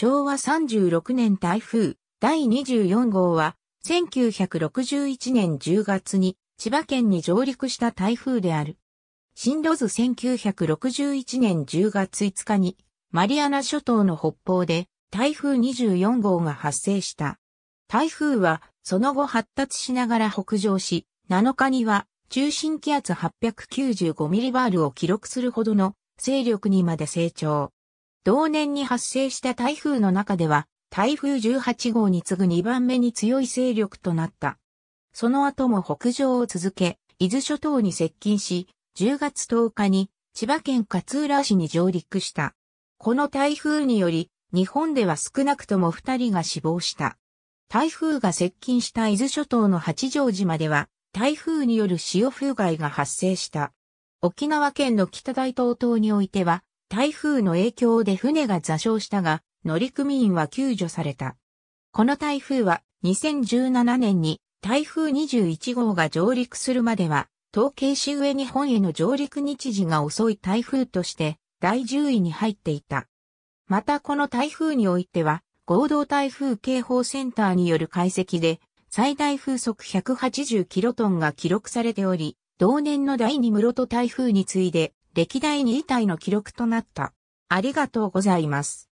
昭和36年台風第24号は1961年10月に千葉県に上陸した台風である。進路図1961年10月5日にマリアナ諸島の北方で台風24号が発生した。台風はその後発達しながら北上し、7日には中心気圧895ミリバールを記録するほどの勢力にまで成長。同年に発生した台風の中では、台風18号に次ぐ2番目に強い勢力となった。その後も北上を続け、伊豆諸島に接近し、10月10日に千葉県勝浦市に上陸した。この台風により、日本では少なくとも2人が死亡した。台風が接近した伊豆諸島の八丈島では、台風による潮風害が発生した。沖縄県の北大東島においては、台風の影響で船が座礁したが、乗組員は救助された。この台風は2017年に台風21号が上陸するまでは、統計市上日本への上陸日時が遅い台風として第10位に入っていた。またこの台風においては、合同台風警報センターによる解析で、最大風速180キロトンが記録されており、同年の第2室戸台風に次いで、歴代2位タイの記録となった。ありがとうございます。